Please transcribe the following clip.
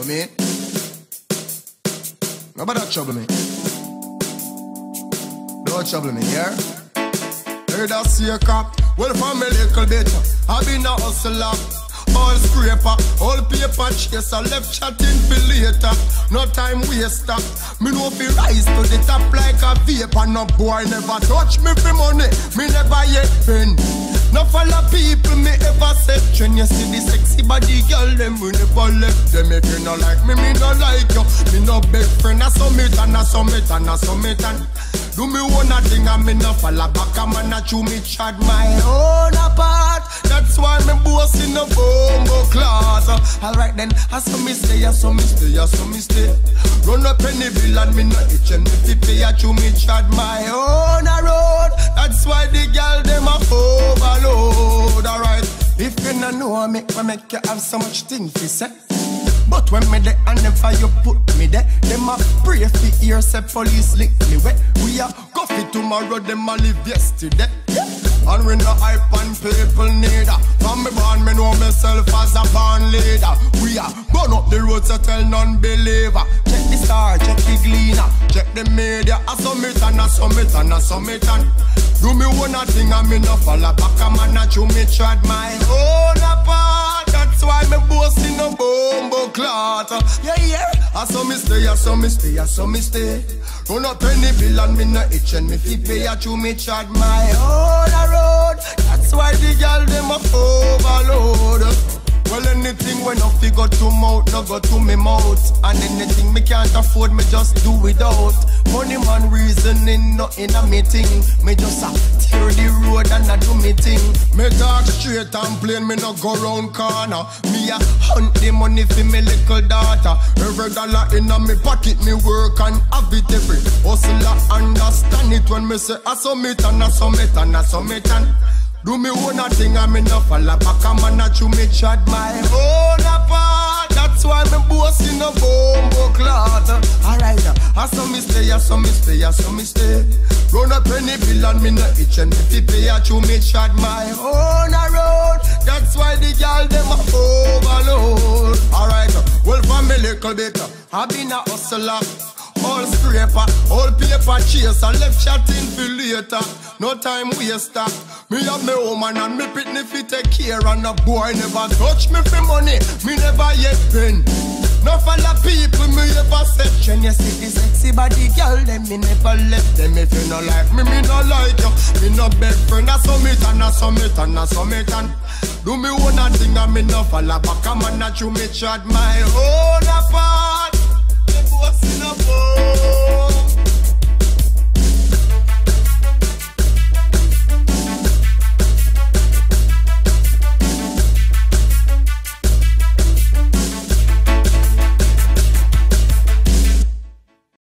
know me? Nobody trouble me. Don't trouble me, yeah? Heard a cop. Well, from a little bit, I been a hustler. All scraper, all paper chaser, left chatting for later. No time waster. Me know fi rise to the top like a vapor. No boy never touch me for money. Me When you see the sexy body girl Them we never left them. If you no like me, me no like you. Me no best friend I summit and I summit and I summit and do me one thing and me no follow back. A man a chew me chad my own apart. That's why me boss in a bombo class. Alright then, I saw me stay, I saw me stay, I saw me stay. Run up any bill and me no itch and me pay a chew me chad my own a road. That's why the girl them no know me, make you have so much things to say. But when me there and never you put me there, them a pray for yourself police lick me wet. We are coffee tomorrow, them a live yesterday. And we no hype and people need From me born, me know myself as a born leader. We are burn up the road to tell non-believer. Check the star, check the gleaner. Check the media, a summit and a summit and a summit and Do me one a thing and me no follow back. A man a chew me tread my That's no bombo clot Yeah, yeah. I saw me stay, I saw me stay, I saw me stay. Run up any bill and me no itch and me fi pay. A chew me tread my own when off you go to mouth, no go to me mouth. And anything me can't afford, me just do without. Money man reasoning, nothing a me thing. Me just a tear the road and I do me thing. Me talk straight and plain, me no go round corner. Me a hunt the money for me little daughter. Every dollar in a me pocket, me work and have it every. Hustler understand it when me say I submit and I submit and I submit and. Do me own a thing and me no follow back a man a chew me chad my apart That's why me boasting no bombo clot Alright, I saw me stay, I saw me stay, I saw me stay. Run a penny bill and me no itch and if you pay a chew me chad my own a road. That's why the girl them a overload. Alright, well for me little bit I been a hustler all scraper, all paper chaser, left chatting for later. No time waster. Me have me woman and me pitney fi take care and a boy never touch me for money. Me never yet been. No follow people me ever said When you see the sexy body girl Them me never left them If you no like me, me no like you Me no best friend I summit and I summit and I summit and Do me one thing and me no follow back man a chew me chat my own